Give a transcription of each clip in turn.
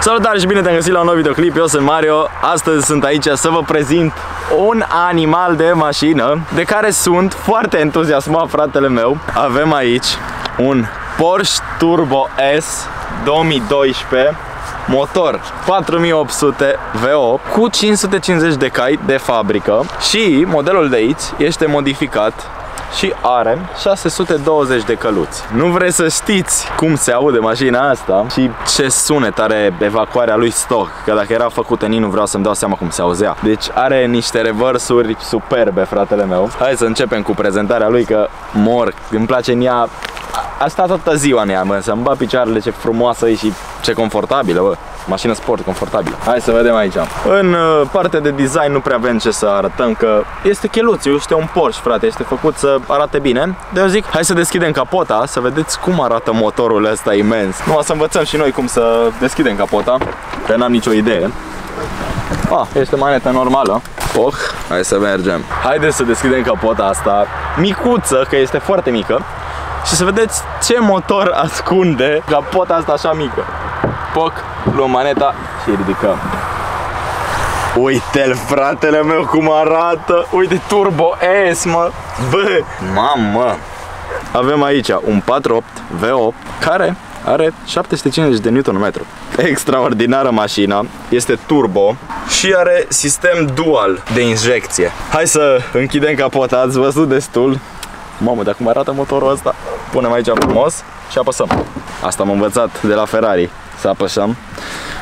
Salutare și bine te-am găsit la un nou videoclip, eu sunt Mario. Astăzi sunt aici să vă prezint un animal de mașină De care sunt foarte entuziasmat fratele meu. Avem aici un Porsche Turbo S 2012 motor 4800 V8 cu 550 de cai de fabrică și modelul de aici este modificat și are 620 de căluți. Nu vreți să știți cum se aude mașina asta și ce sunet are evacuarea lui stock, că dacă era făcută nici nu vreau să-mi dau seama cum se auzea. Deci are niște reversuri superbe, fratele meu. Hai să începem cu prezentarea lui, că mor, îmi place în ea a stat toată ziua în ea, mă, să-mi bat picioarele, ce frumoasă e și ce confortabilă, bă. Mașină sport confortabilă. Hai să vedem aici. În uh, partea de design nu prea avem ce să arătăm, că este cheluțiu, este un Porsche, frate, este făcut să arate bine. De eu zic, hai să deschidem capota, să vedeți cum arată motorul ăsta imens. Nu, să învățăm și noi cum să deschidem capota, că n-am nicio idee. Ah, este maneta normală. Oh, hai să mergem. Haideți să deschidem capota asta, micuță, că este foarte mică și să vedeți ce motor ascunde capota asta așa mică. Poc, luăm maneta și ridicăm. Uite-l, fratele meu, cum arată! Uite, Turbo S, mă! Bă! Mamă! Avem aici un 4.8 V8 care are 750 de Nm. Extraordinară mașina, este turbo și are sistem dual de injecție. Hai să închidem capota, ați văzut destul. Mamă, de cum arată motorul ăsta. Punem aici frumos și apăsăm. Asta am învățat de la Ferrari, să apăsăm.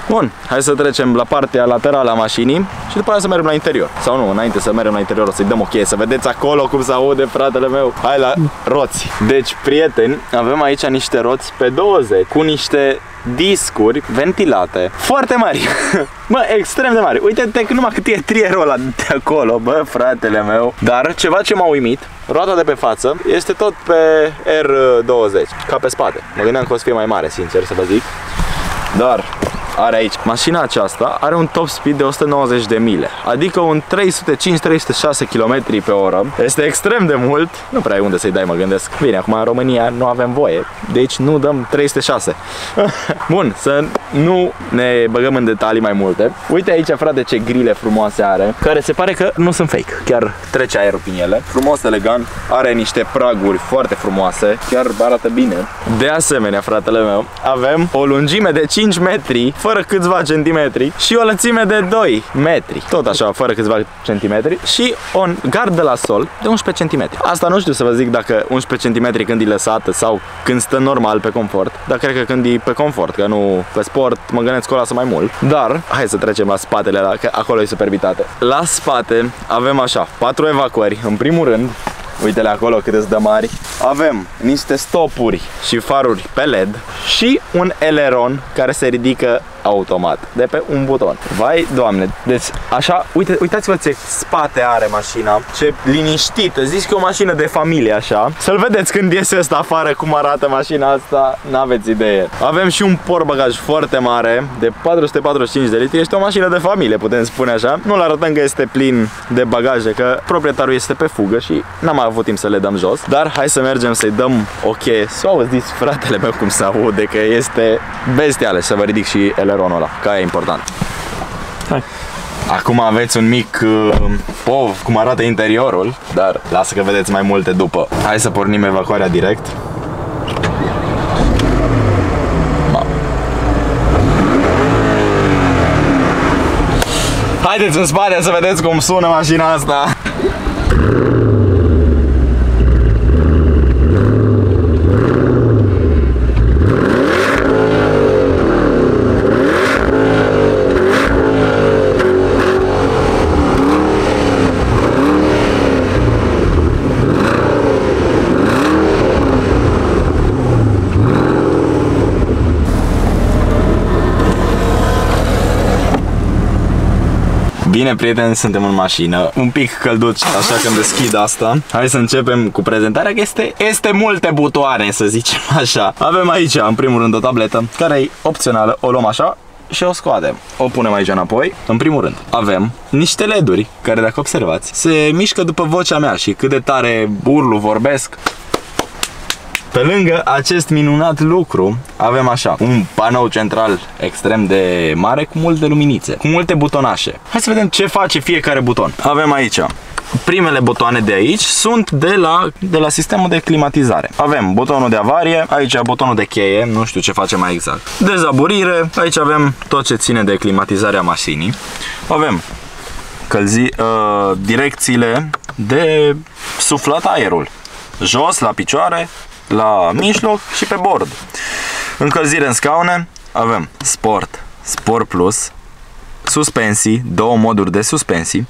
Bun, hai să trecem la partea laterală a mașinii și după aceea să mergem la interior. Sau nu, înainte să mergem la interior o să-i dăm o cheie, să vedeți acolo cum se aude fratele meu. Hai la roți. Deci, prieteni, avem aici niște roți pe 20 cu niște discuri ventilate foarte mari. Bă, extrem de mari. Uite-te numai cât e trierul ăla de acolo, bă, fratele meu. Dar ceva ce m-a uimit, roata de pe față este tot pe R20, ca pe spate. Mă gândeam că o să fie mai mare, sincer să vă zic. Dar are aici. Mașina aceasta are un top speed de 190 de mile, adică un 305-306 km pe oră. Este extrem de mult, nu prea ai unde să-i dai, mă gândesc. Bine, acum în România nu avem voie, deci nu dăm 306. Bun, să nu ne băgăm în detalii mai multe. Uite aici, frate, ce grile frumoase are, care se pare că nu sunt fake, chiar trece aerul prin ele. Frumos, elegant, are niște praguri foarte frumoase, chiar arată bine. De asemenea, fratele meu, avem o lungime de 5 metri fără câțiva centimetri și o lățime de 2 metri, tot așa, fără câțiva centimetri și un gard de la sol de 11 cm. Asta nu știu să vă zic dacă 11 cm când e lăsată sau când stă normal pe confort, dar cred că când e pe confort, că nu pe sport, mă gândesc că o lasă mai mult. Dar, hai să trecem la spatele ăla, că acolo e superbitate. La spate avem așa, patru evacuări, în primul rând, Uite-le acolo cât de mari. Avem niște stopuri și faruri pe LED și un eleron care se ridică automat de pe un buton. Vai, doamne, deci așa, uite, uitați-vă ce spate are mașina, ce liniștită, zici că e o mașină de familie așa. Să-l vedeți când iese ăsta afară cum arată mașina asta, n-aveți idee. Avem și un portbagaj foarte mare de 445 de litri, este o mașină de familie, putem spune așa. Nu-l arătăm că este plin de bagaje, că proprietarul este pe fugă și n-am avut timp să le dăm jos, dar hai să mergem să-i dăm o cheie. Să auziți fratele meu cum se aude, că este bestiale să vă ridic și ele eleronul ăla, că e important. Hai. Acum aveți un mic uh, pov cum arată interiorul, dar lasă că vedeți mai multe după. Hai să pornim evacuarea direct. Haideți în spate să vedeți cum sună mașina asta. Bine, prieteni, suntem în mașină, un pic călduț, așa că deschid asta. Hai să începem cu prezentarea, că este, este multe butoane, să zicem așa. Avem aici, în primul rând, o tabletă, care e opțională, o luăm așa, și o scoatem. O punem aici înapoi. În primul rând, avem niște leduri care, dacă observați, se mișcă după vocea mea și cât de tare urlu, vorbesc, Pe lângă acest minunat lucru, avem așa, un panou central extrem de mare cu multe luminițe, cu multe butonașe. Hai să vedem ce face fiecare buton. Avem aici primele butoane de aici sunt de la, de la sistemul de climatizare. Avem butonul de avarie, aici butonul de cheie, nu știu ce face mai exact. Dezaburire, aici avem tot ce ține de climatizarea mașinii. Avem călzi, uh, direcțiile de suflat aerul. Jos, la picioare, la mijloc și pe bord. Încălzire în scaune, avem Sport, Sport Plus, suspensii, două moduri de suspensii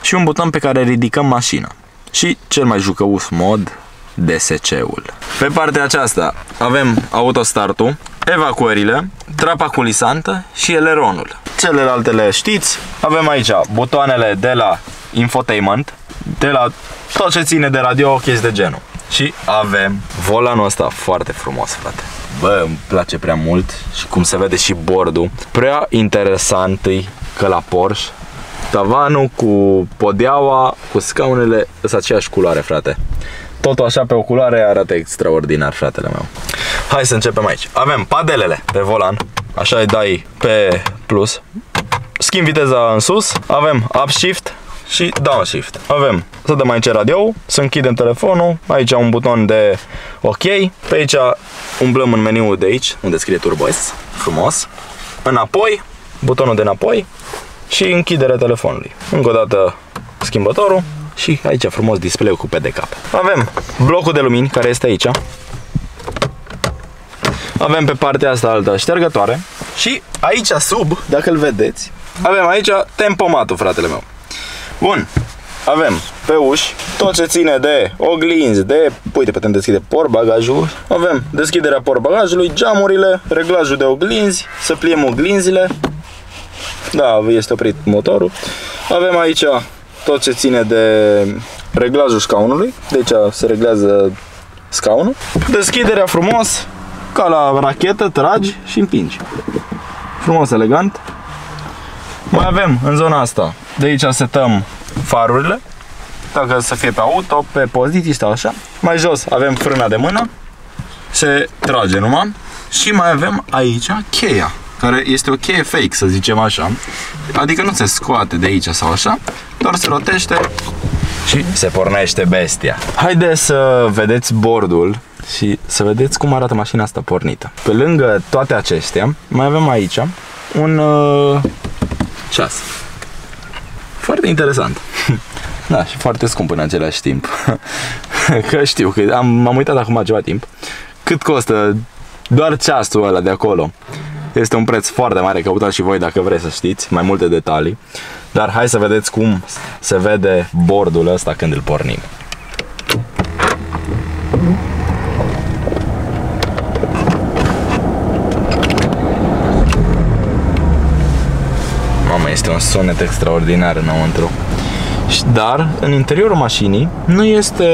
și un buton pe care ridicăm mașina. Și cel mai jucăus mod, DSC-ul. Pe partea aceasta avem autostartul, evacuările, trapa culisantă și eleronul. Celelalte le știți, avem aici butoanele de la infotainment, de la tot ce ține de radio, chestii de genul. Și avem volanul ăsta foarte frumos, frate. Bă, îmi place prea mult și cum se vede și bordul. Prea interesant e că la Porsche tavanul cu podeaua, cu scaunele, sunt aceeași culoare, frate. Totul așa pe o culoare arată extraordinar, fratele meu. Hai să începem aici. Avem padelele pe volan, așa îi dai pe plus. Schimb viteza în sus, avem upshift, și downshift. Avem să dăm aici radio, să închidem telefonul, aici un buton de OK, pe aici umblăm în meniul de aici, unde scrie Turbo S, frumos, înapoi, butonul de înapoi și închiderea telefonului. Încă o dată schimbătorul și aici frumos display cu PDK. Avem blocul de lumini care este aici. Avem pe partea asta altă ștergătoare și aici sub, dacă îl vedeți, avem aici tempomatul, fratele meu. Bun, avem pe uși. Tot ce ține de oglinzi, de, uite, putem deschide portbagajul, avem deschiderea portbagajului, geamurile, reglajul de oglinzi, să pliem oglinzile, da, este oprit motorul, avem aici tot ce ține de reglajul scaunului, deci se reglează scaunul, deschiderea frumos, ca la rachetă, tragi și împingi. Frumos, elegant. Mai avem în zona asta, de aici setăm farurile, dacă să fie pe auto, pe poziții sau așa. Mai jos avem frâna de mână, se trage numai și mai avem aici cheia, care este o cheie fake, să zicem așa. Adică nu se scoate de aici sau așa, doar se rotește și se pornește bestia. Haideți să vedeți bordul și să vedeți cum arată mașina asta pornită. Pe lângă toate acestea, mai avem aici un uh, ceas. Foarte interesant. Da, și foarte scump în același timp. că știu, că am, m-am uitat acum ceva timp. Cât costă doar ceasul ăla de acolo? Este un preț foarte mare, căutați și voi dacă vreți să știți mai multe detalii. Dar hai să vedeți cum se vede bordul ăsta când îl pornim. este un sunet extraordinar înăuntru. Dar în interiorul mașinii nu este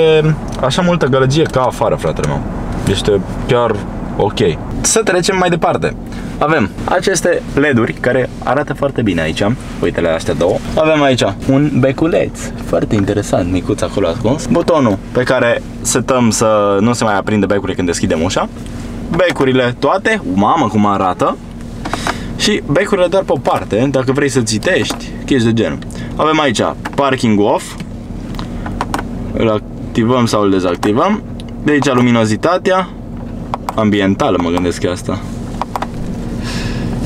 așa multă gălăgie ca afară, fratele meu. Este chiar ok. Să trecem mai departe. Avem aceste LED-uri care arată foarte bine aici. Uite la astea două. Avem aici un beculeț foarte interesant, micuț acolo ascuns. Butonul pe care setăm să nu se mai aprinde becurile când deschidem ușa. Becurile toate, mamă cum arată. Și becurile doar pe o parte, dacă vrei să țitești, chestii de genul. Avem aici parking off. Îl activăm sau îl dezactivăm. De aici luminozitatea ambientală, mă gândesc că asta.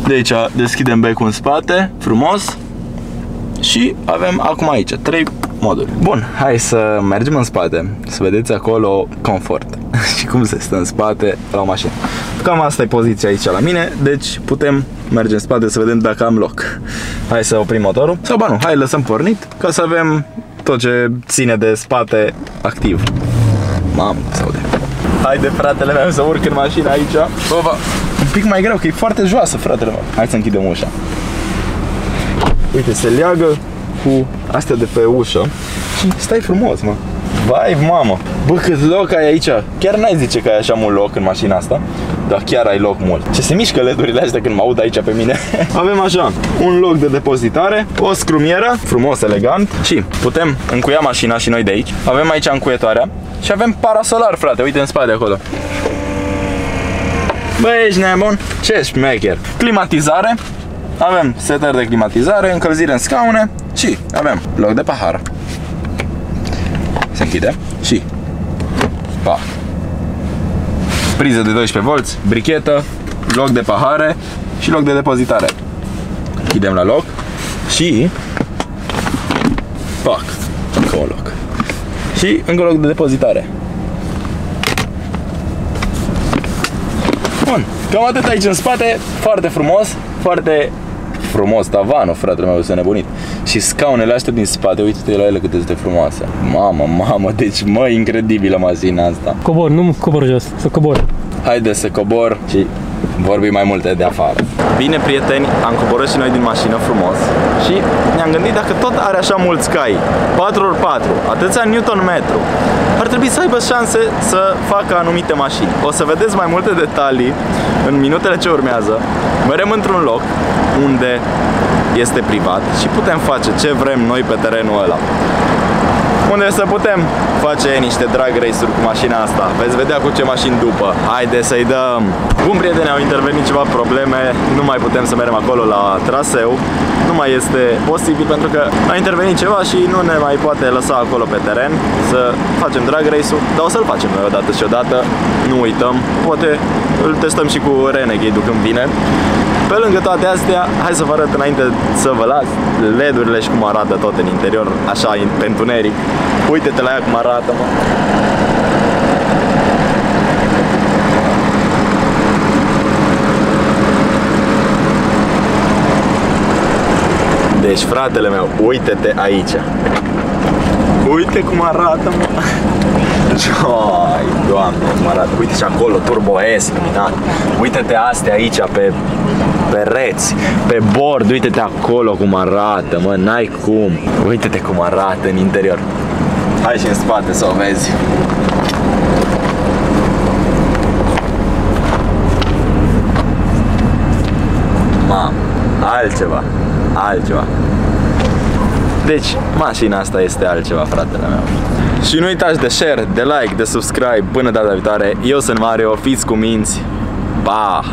De aici deschidem becul în spate, frumos. Și avem acum aici trei moduri. Bun, hai să mergem în spate, să vedeți acolo confort și cum se stă în spate la o mașină. Cam asta e poziția aici la mine, deci putem merge în spate să vedem dacă am loc. Hai să oprim motorul. Sau ba nu, hai lăsăm pornit ca să avem tot ce ține de spate activ. Mamă, se aude. Haide fratele meu să urc în mașină aici. Bă, bă, un pic mai greu, că e foarte joasă fratele meu. Hai să închidem ușa. Uite, se leagă cu astea de pe ușă și stai frumos, mă. Vai, mamă! Bă, cât loc ai aici! Chiar n-ai zice că ai așa mult loc în mașina asta. Dar chiar ai loc mult. Ce se mișcă LED-urile astea când mă aud aici pe mine. Avem așa, un loc de depozitare, o scrumieră, frumos, elegant și putem încuia mașina și noi de aici. Avem aici încuietoarea și avem parasolar, frate, uite în spate acolo. Bă, ești nebun? Ce șmecher? Climatizare, avem setări de climatizare, încălzire în scaune și avem loc de pahar. Se închide și pa. Priză de 12 V, brichetă, loc de pahare și loc de depozitare. Închidem la loc și pac, încă un loc. Și încă loc de depozitare. Bun, cam atât aici în spate, foarte frumos, foarte frumos tavanul, fratele meu, este nebunit. Și scaunele astea din spate, uite-te la ele cât este frumoase. Mamă, mamă, deci mă, incredibilă mașina asta. Cobor, nu cobor jos, să cobor. Haide să cobor și vorbim mai multe de afară. Bine, prieteni, am coborât și noi din mașină frumos și ne-am gândit dacă tot are așa mulți cai, 4x4, atâția Newton metru, ar trebui să aibă șanse să facă anumite mașini. O să vedeți mai multe detalii în minutele ce urmează. Merem într-un loc unde este privat și putem face ce vrem noi pe terenul ăla unde să putem face niște drag race-uri cu mașina asta. Veți vedea cu ce mașini după. Haide să-i dăm! Bun, prieteni, au intervenit ceva probleme, nu mai putem să mergem acolo la traseu, nu mai este posibil pentru că a intervenit ceva și nu ne mai poate lăsa acolo pe teren să facem drag race-ul, dar o să-l facem noi odată și odată, nu uităm, poate îl testăm și cu Renegade-ul când vine. Pe lângă toate astea, hai să vă arăt înainte să vă las LED-urile și cum arată tot în interior, așa, pe întuneric. Uite-te la ea cum arată, mă. Deci, fratele meu, uite-te aici. Uite cum arată, mă. Ai, doamne, cum arată. Uite și acolo, Turbo S luminat. Uite-te astea aici pe pereți, pe bord, uite-te acolo cum arată, mă, n-ai cum. Uite-te cum arată în interior. Hai și în spate să o vezi. Mam, altceva, altceva. Deci, mașina asta este altceva, fratele meu. Și nu uitați de share, de like, de subscribe. Până data viitoare, eu sunt Mario, fiți cu minți. Pa!